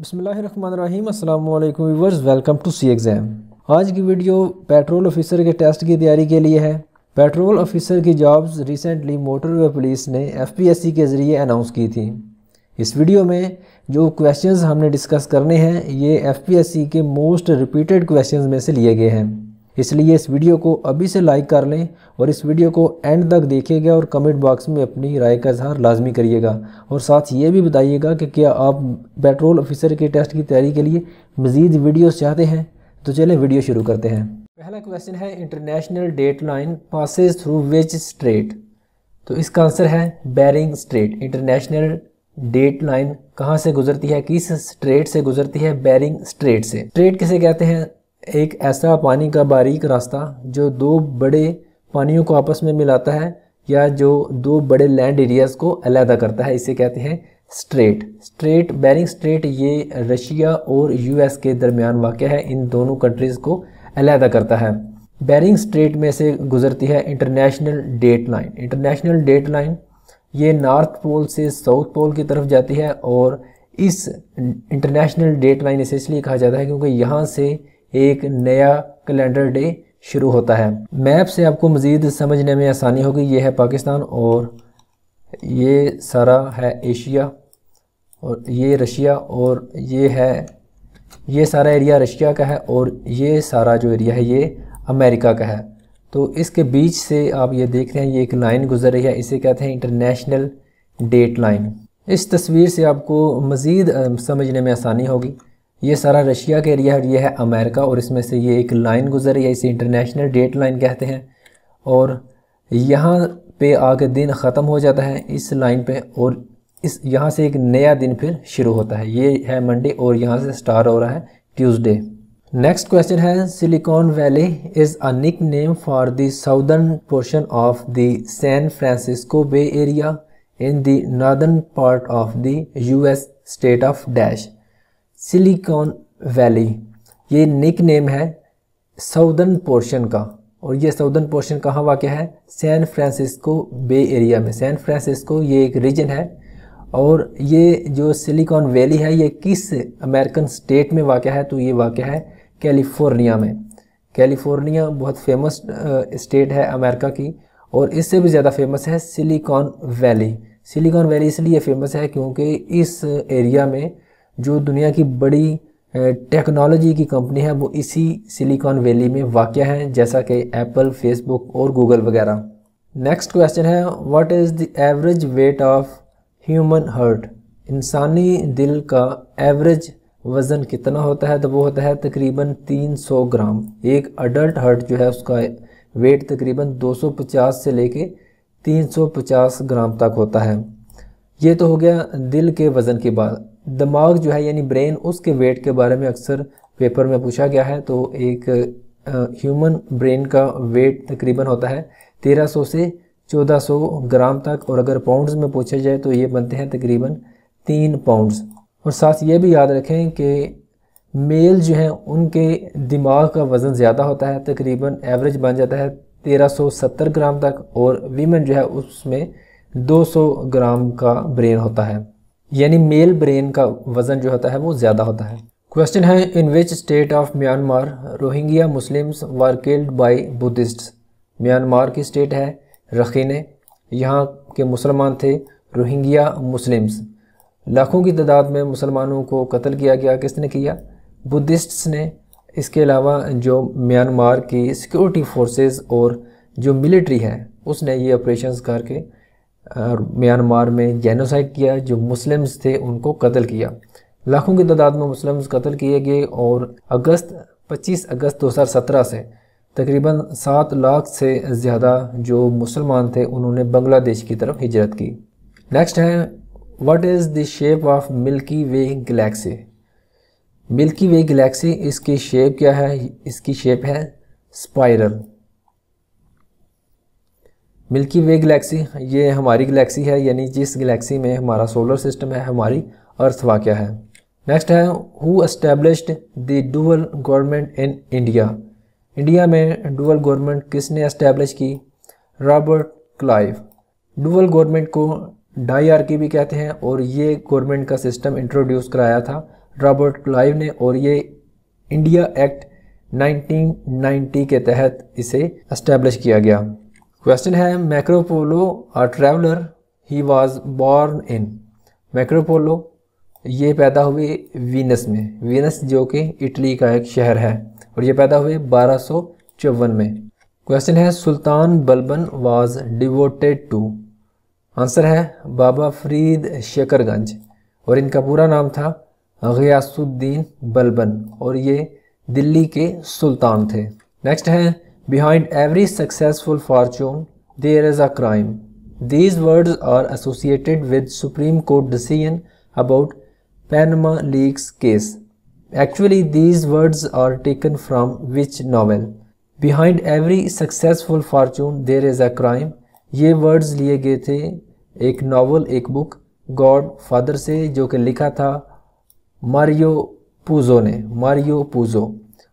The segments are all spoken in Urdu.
بسم اللہ الرحمن الرحیم، السلام علیکم viewers, welcome to C exam آج کی ویڈیو پیٹرول آفیسر کے ٹیسٹ کی تیاری کے لیے ہے۔ پیٹرول آفیسر کی jobs recently motorway police نے ایف پی ایس سی کے ذریعے اناؤنس کی تھی۔ اس ویڈیو میں جو کویشچنز ہم نے ڈسکس کرنے ہیں، یہ ایف پی ایس سی کے موسٹ ریپیٹڈ کویشچنز میں سے لیے گئے ہیں۔ اس لیے اس ویڈیو کو ابھی سے لائک کر لیں اور اس ویڈیو کو اینڈ تک دیکھے گا اور کمنٹ باکس میں اپنی رائے کا اظہار لازمی کریے گا اور ساتھ یہ بھی بتائیے گا کہ کیا آپ پیٹرول آفیسر کے ٹیسٹ کی تیاری کے لیے مزید ویڈیوز چاہتے ہیں؟ تو چلیں ویڈیو شروع کرتے ہیں۔ پہلا کویشچن ہے international date line passes through which strait تو اس کا آنسر ہے Bering strait international date line کہاں سے گزرتی ہے؟ کس اسٹریٹ سے گزرتی ہے بیرنگ اسٹریٹ سے؟ اسٹریٹ کسے کہتے ہیں؟ ایک ایسا پانی کا باریک راستہ جو دو بڑے پانیوں کو آپس میں ملاتا ہے یا جو دو بڑے لینڈ ایریاز کو علیحدہ کرتا ہے، اسے کہتے ہیں سٹریٹ سٹریٹ بیرنگ سٹریٹ یہ رشیا اور یو ایس کے درمیان واقع ہے، ان دونوں کنٹریز کو علیحدہ کرتا ہے۔ بیرنگ سٹریٹ میں سے گزرتی ہے international date line international date line یہ نارتھ پول سے ساؤتھ پول کی طرف جاتی ہے اور اس انٹرنیشنل ڈیٹ لائن اسے اس لیے کہا جاتا ہے کیونکہ یہاں سے ایک نیا کیلنڈر ڈے شروع ہوتا ہے۔ میپ سے آپ کو مزید سمجھنے میں آسانی ہوگی۔ یہ ہے پاکستان اور یہ سارا ہے ایشیا اور یہ رشیا اور یہ ہے یہ سارا ایریا رشیا کا ہے اور یہ سارا جو ایریا ہے یہ امریکہ کا ہے۔ تو اس کے بیچ سے آپ یہ دیکھ رہے ہیں، یہ ایک لائن گزر رہی ہے، اسے کہتے ہیں انٹرنیشنل ڈیٹ لائن۔ اس تصویر سے آپ کو مزید سمجھنے میں آسانی ہوگی۔ یہ سارا رشیا کا ایریا ہے یہ ہے امریکہ اور اس میں سے یہ ایک لائن گزر رہی ہے، اسے انٹرنیشنل ڈیٹ لائن کہتے ہیں۔ اور یہاں پہ آ کے دن ختم ہو جاتا ہے اس لائن پہ اور اس یہاں سے ایک نیا دن پھر شروع ہوتا ہے۔ یہ ہے منڈے اور یہاں سے سٹار ہو رہا ہے ٹیوزڈے نیکسٹ کویسچن ہے Silicon valley is a nickname for the southern portion of the San Francisco Bay area in the northern part of the U S state of dash Silicon Valley یہ نک نیم ہے ساؤدرن پورشن کا. اور یہ ساؤدرن پورشن کہاں واقع ہے؟ سین فرانسسکو بے ایریا میں. سین فرانسسکو یہ ایک ریجن ہے. اور یہ جو سلیکون ویلی ہے، یہ کس امریکن سٹیٹ میں واقع ہے؟ تو یہ واقع ہے کیلیفورنیا میں. کیلیفورنیا بہت فیمس اسٹیٹ ہے امریکہ کی. اور اس سے بھی زیادہ فیمس ہے سلیکون ویلی سلیکون ویلی اس لیے فیمس ہے کیونکہ اس ایریا میں جو دنیا کی بڑی ٹیکنالوجی کی کمپنی ہے، وہ اسی سلیکون ویلی میں واقع ہیں، جیسا کہ ایپل فیس بک اور گوگل وغیرہ۔ نیکسٹ کویسچن ہے، what is the average weight of human heart? انسانی دل کا ایوریج وزن کتنا ہوتا ہے؟ تو وہ ہوتا ہے تقریباً تین سو گرام۔ ایک اڈلٹ ہرٹ جو ہے، اس کا ویٹ تقریباً دو سو پچاس سے لے کے تین سو پچاس گرام تک ہوتا ہے۔ یہ تو ہو گیا دل کے وزن کی بات۔ دماغ جو ہے یعنی برین اس کے ویٹ کے بارے میں اکثر پیپر میں پوچھا گیا ہے۔ تو ایک ہیومن برین کا ویٹ تقریباً ہوتا ہے تیرہ سو سے چودہ سو گرام تک۔ اور اگر پاؤنڈز میں پوچھا جائے تو یہ بنتے ہیں تقریباً تین پاؤنڈز اور ساتھ یہ بھی یاد رکھیں کہ میل جو ہیں، ان کے دماغ کا وزن زیادہ ہوتا ہے، تقریباً ایوریج بن جاتا ہے تیرہ سو ستر گرام تک۔ اور ویمن جو ہے، اس میں دو سو گرام کا برین ہوتا ہے۔ یعنی میل برین کا وزن جو ہوتا ہے وہ زیادہ ہوتا ہے۔ کوشچن ہے in which state of Myanmar Rohingya Muslims were killed by Buddhist Myanmar کی اسٹیٹ ہے رخینے یہاں کے مسلمان تھے روہنگیا مسلمس لاکھوں کی تعداد میں مسلمانوں کو قتل کیا گیا، کس نے کیا؟ بدھسٹس نے۔ اس کے علاوہ جو میانمار کی سیکورٹی فورسز اور جو ملٹری ہے، اس نے یہ آپریشنز کر کے میانمار میں جینوسائڈ کیا، جو مسلمز تھے ان کو قتل کیا۔ لاکھوں کی تعداد میں مسلمز قتل کیے گئے اور اگست، پچیس اگست دو ہزار سترہ سے تقریباً سات لاکھ سے زیادہ جو مسلمان تھے، انہوں نے بنگلہ دیش کی طرف ہجرت کی۔ نیکسٹ ہے what is the shape of Milky Way galaxy ملکی وے گلیکسی اس کی شیپ کیا ہے؟ اس کی شیپ ہے اسپائرل ملکی وے گلیکسی، یہ ہماری گلیکسی ہے یعنی جس گلیکسی میں ہمارا سولر سسٹم ہے، ہماری ارتھ واقع ہے۔ نیکسٹ ہے who established the dual government in India India میں ڈوول گورنمنٹ کس نے اسٹیبلش کی؟ رابرٹ کلائیو ڈوول گورنمنٹ کو ڈائی آر کی بھی کہتے ہیں، اور یہ گورنمنٹ کا سسٹم انٹروڈیوس کرایا تھا۔ رابرٹ کلائیو نے، اور یہ انڈیا ایکٹ نائنٹین نائنٹی کے تحت اسے اسٹیبلش کیا گیا۔ کوشچن ہے Marco Polo a traveller he was born in Marco Polo یہ پیدا ہوئے وینس میں. وینس جو کہ اٹلی کا ایک شہر ہے اور یہ پیدا ہوئے بارہ سو چون میں. کوشچن ہے، سلطان بلبن واز ڈیووٹیڈ ٹو آنسر ہے، بابا فرید شیکر گنج اور ان کا پورا نام تھا غیاس الدین بلبن اور یہ دلی کے سلطان تھے. نیکسٹ ہے behind every successful fortune there is a crime these words are associated with supreme court decision about Panama leaks case actually these words are taken from which novel behind every successful fortune there is a crime یہ ورڈز لیے گئے تھے ایک ناول ایک بک گاڈ فادر سے جو کہ لکھا تھا ماریو پوزو نے ماریو پوزو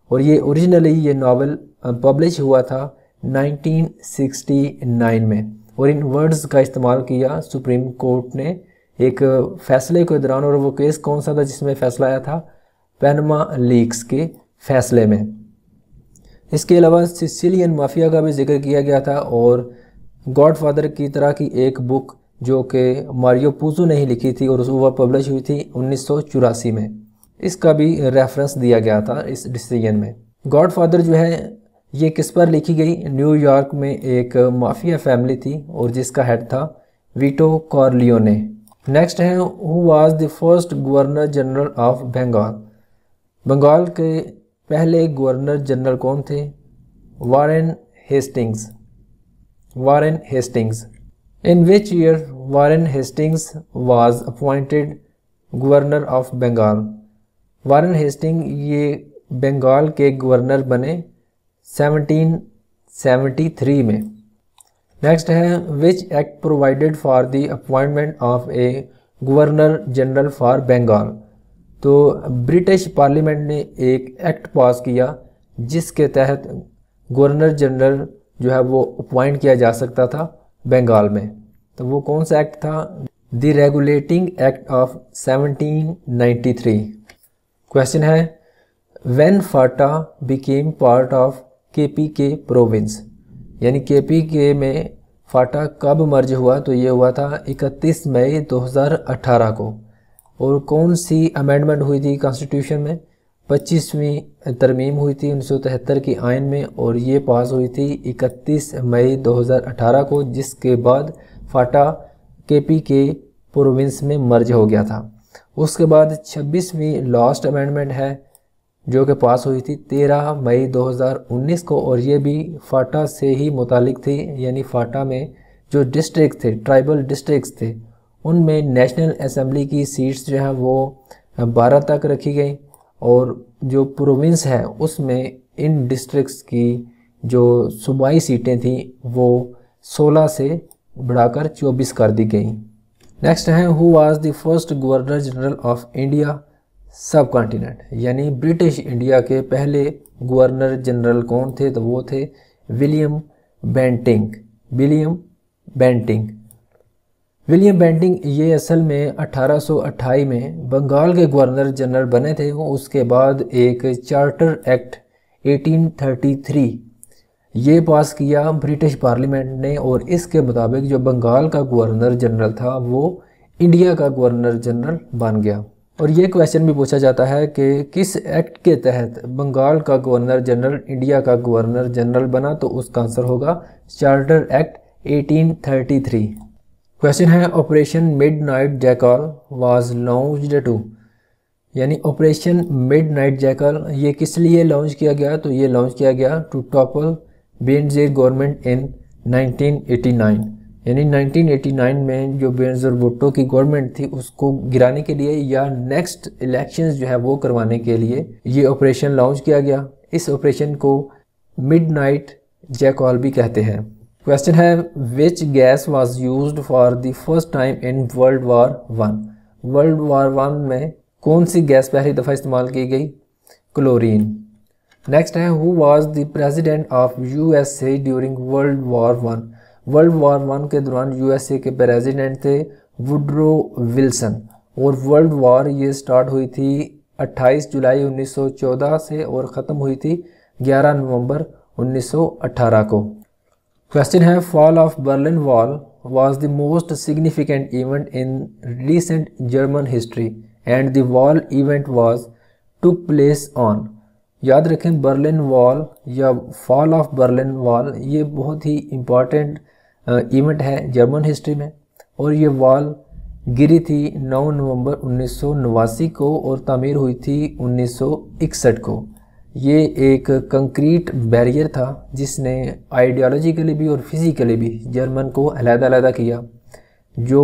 اور یہ اوریجنلی یہ ناول پبلش um, ہوا تھا نائنٹین سکسٹی نائن میں اور ان ورڈز کا استعمال کیا سپریم کورٹ نے۔ ایک فیصلے کے دوران اور وہ کیس کون سا تھا جس میں فیصلہ آیا تھا؟ پینما لیکس کے فیصلے میں۔ اس کے علاوہ سسیلین مافیا کا بھی ذکر کیا گیا تھا اور گاڈ فادر کی طرح کی ایک بک جو کہ ماریو پوزو نے ہی لکھی تھی اور وہ پبلش ہوئی تھی انیس سو چوراسی میں۔ اس کا بھی ریفرنس دیا گیا تھا اس ڈسیجن میں۔ گاڈ فادر جو ہے، یہ کس پر لکھی گئی؟ نیو یارک میں ایک مافیا فیملی تھی اور جس کا ہیڈ تھا ویٹو کارلیونے۔ نیکسٹ ہے who was the first governor general of Bengal Bengal کے پہلے گورنر جنرل کون تھے؟ Warren Hastings Warren Hastings in which year Warren Hastings was appointed governor of Bengal Warren Hasting یہ بنگال کے گورنر بنے سیونٹین سیونٹی تھری میں۔ نیکسٹ ہے which act provided for the appointment of a governor general for Bengal تو برٹش پارلیمنٹ نے ایک ایکٹ پاس کیا، جس کے تحت گورنر جنرل جو ہے وہ اپوائنٹ کیا جا سکتا تھا بنگال میں۔ تو وہ کون سا ایکٹ تھا؟ The regulating act of seventeen ninety three question ہے when FATA became part of K P K province یعنی کے پی کے میں فاٹا کب مرج ہوا تو یہ ہوا تھا اکتیس مئی دو ہزار اٹھارہ کو. اور کون سی امینڈمنٹ ہوئی تھی کانسٹیٹیوشن میں؟ پچیسویں ترمیم ہوئی تھی انیس سو تہتر کی آئین میں، اور یہ پاس ہوئی تھی اکتیس مئی دو ہزار اٹھارہ کو، جس کے بعد فاٹا کے پی کے پروونس میں مرج ہو گیا تھا. اس کے بعد چھبیسویں لاسٹ امینڈمنٹ ہے، جو کہ پاس ہوئی تھی تیرہ مئی دو ہزار انیس کو، اور یہ بھی فاٹا سے ہی متعلق تھی یعنی فاٹا میں جو ڈسٹرکٹ تھے ٹرائبل ڈسٹرکس تھے، ان میں نیشنل اسمبلی کی سیٹس جو ہیں وہ بارہ تک رکھی گئیں، اور جو پروونس ہے اس میں ان ڈسٹرکس کی جو صوبائی سیٹیں تھیں وہ سولہ سے بڑھا کر چوبیس کر دی گئیں۔ نیکسٹ ہیں who was the first governor general of India subcontinent یعنی برٹش انڈیا کے پہلے گورنر جنرل کون تھے؟ تو وہ تھے William Bentinck William Bentinck William Bentinck یہ اصل میں اٹھارہ سو اٹھائی میں بنگال کے گورنر جنرل بنے تھے۔ اس کے بعد ایک charter act eighteen thirty three یہ پاس کیا، برٹش پارلیمنٹ نے اور اس کے مطابق جو بنگال کا گورنر جنرل تھا، وہ انڈیا کا گورنر جنرل بن گیا۔ اور یہ کویشچن بھی پوچھا جاتا ہے کہ کس ایکٹ کے تحت بنگال کا گورنر جنرل انڈیا کا گورنر جنرل بنا تو اس کا آنسر ہوگا charter act eighteen thirty three question ہے operation midnight jackal was launched to یعنی آپریشن مڈ نائٹ جیکال یہ کس لیے لانچ کیا گیا؟ تو یہ لانچ کیا گیا to topple Benazir government in nineteen eighty nine یعنی نائنٹین ایٹی نائن میں جو بینزر بھٹو کی گورنمنٹ تھی، اس کو گرانے کے لیے یا نیکسٹ الیکشنز جو ہے وہ کروانے کے لیے یہ آپریشن لانچ کیا گیا۔ اس آپریشن کو مڈ نائٹ جیکال بھی کہتے ہیں۔ کوشچن ہے، which gas was used for the first time in world war one? World war one میں کون سی گیس پہلی دفعہ استعمال کی گئی؟ کلورین۔ نیکسٹ ہے who was the president of U S A during world war one world war one کے دوران یو ایس اے کے پریزیڈنٹ تھے وڈرو ولسن اور ورلڈ وار یہ سٹارٹ ہوئی تھی اٹھائیس جولائی انیس سو چودہ سے اور ختم ہوئی تھی گیارہ نومبر انیس سو اٹھارہ کو۔ کوشچن ہے fall of Berlin wall was the most significant event in recent German history and the wall event was to place on یاد رکھیں برلن وال یا فال آف برلن وال، یہ بہت ہی امپارٹنٹ ایونٹ ہے جرمن ہسٹری میں، اور یہ وال گری تھی نو نومبر انیس سو نواسی کو اور تعمیر ہوئی تھی انیس سو اکسٹھ کو۔ یہ ایک کنکریٹ بیریئر تھا جس نے آئیڈیالوجیکلی بھی اور فزیکلی بھی جرمن کو علیحدہ علیحدہ کیا۔ جو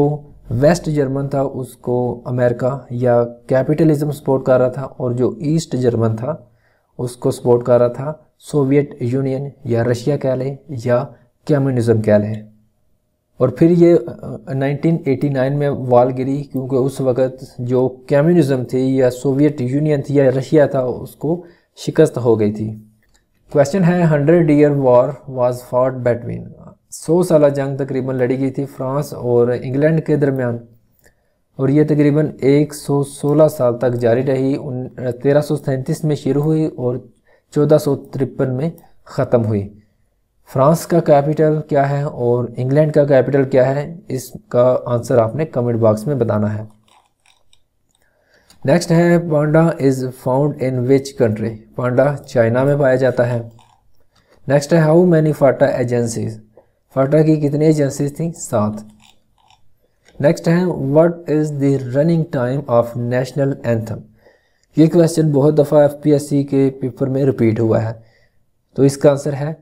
ویسٹ جرمن تھا، اس کو امریکہ یا کیپٹلزم سپورٹ کر رہا تھا، اور جو ایسٹ جرمن تھا اس کو سپورٹ کر رہا تھا سوویٹ یونین یا رشیا کہہ لیں یا کیمونزم کہہ لیں۔ اور پھر یہ نائنٹین ایٹی نائن میں وال گری کیونکہ اس وقت جو کیمونزم تھی یا سوویٹ یونین تھی یا رشیا تھا اس کو شکست ہو گئی تھی۔ کویشچن ہے hundred year war was fought between سو سالہ جنگ تقریباً لڑی گئی تھی فرانس اور انگلینڈ کے درمیان۔ اور یہ تقریباً ایک سو سولہ سال تک جاری رہی تیرہ سو سینتیس میں شروع ہوئی اور چودہ سو ترپن میں ختم ہوئی۔ فرانس کا کیپٹل کیا ہے اور انگلینڈ کا کیپٹل کیا ہے؟ اس کا آنسر آپ نے کمنٹ باکس میں بتانا ہے۔ نیکسٹ ہے، panda is found in which country panda China میں پایا جاتا ہے۔ نیکسٹ ہے how many FATA agencies FATA کی کتنی ایجنسیز تھیں؟ سات۔ نیکسٹ ہے what is the running time of national anthem یہ کوشچن بہت دفعہ ایف پی ایس سی کے پیپر میں ریپیٹ ہوا ہے۔ تو اس کا آنسر ہے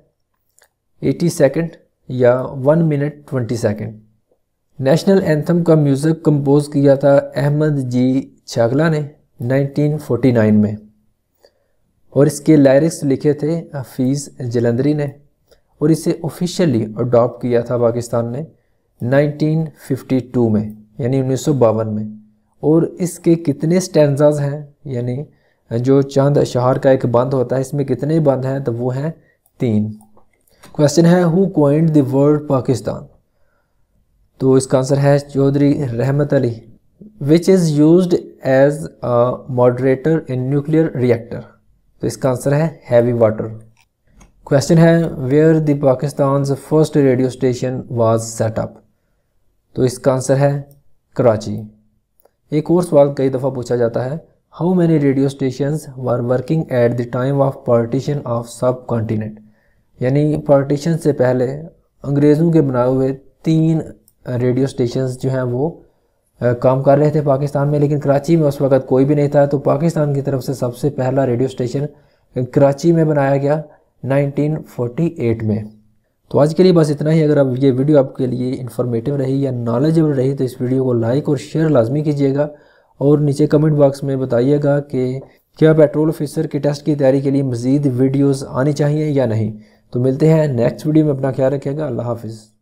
ایٹی سیکنڈ یا one minute twenty second national anthem کا میوزک کمپوز کیا تھا احمد جی چھاگلا نے نائنٹین فورٹی نائن میں۔ اور اس کے لائرکس لکھے تھے حفیظ جلندری نے۔ اور اسے آفیشیلی اڈاپٹ کیا تھا پاکستان نے۔ نائنٹین ففٹی ٹو میں یعنی انیس سو باون میں۔ اور اس کے کتنے سٹینزاز ہیں یعنی جو چاند اشہار کا ایک بند ہوتا ہے، اس میں کتنے بند ہیں، تو وہ ہیں تین۔ کوشچن ہے who coined the word Pakistan تو اس کا آنسر ہے Chaudhry Rahmat Ali which is used as moderator in nuclear reactor تو اس کا آنسر ہے ہیوی واٹر کوشچن ہے where the Pakistan's first radio station was set up تو اس کا آنسر ہے کراچی۔ ایک اور سوال کئی دفعہ پوچھا جاتا ہے how many radio stations were working at the time of partition of subcontinent یعنی پارٹیشن سے پہلے انگریزوں کے بنائے ہوئے تین ریڈیو سٹیشنز جو ہیں وہ کام کر رہے تھے پاکستان میں، لیکن کراچی میں اس وقت کوئی بھی نہیں تھا۔ تو پاکستان کی طرف سے سب سے پہلا ریڈیو سٹیشن کراچی میں بنایا گیا نائنٹین فورٹی ایٹ میں۔ تو آج کے لیے بس اتنا ہی۔ اگر اب یہ ویڈیو آپ کے لیے انفارمیٹیو رہی یا نالجبل رہی تو اس ویڈیو کو لائک اور شیئر لازمی کیجیے گا۔ اور نیچے کمنٹ باکس میں بتائیے گا کہ کیا پیٹرول افیسر کے ٹیسٹ کی تیاری کے لیے مزید ویڈیوز آنی چاہیے یا نہیں۔ تو ملتے ہیں نیکسٹ ویڈیو میں۔ اپنا خیال رکھے گا۔ اللہ حافظ۔